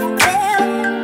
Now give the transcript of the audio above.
feel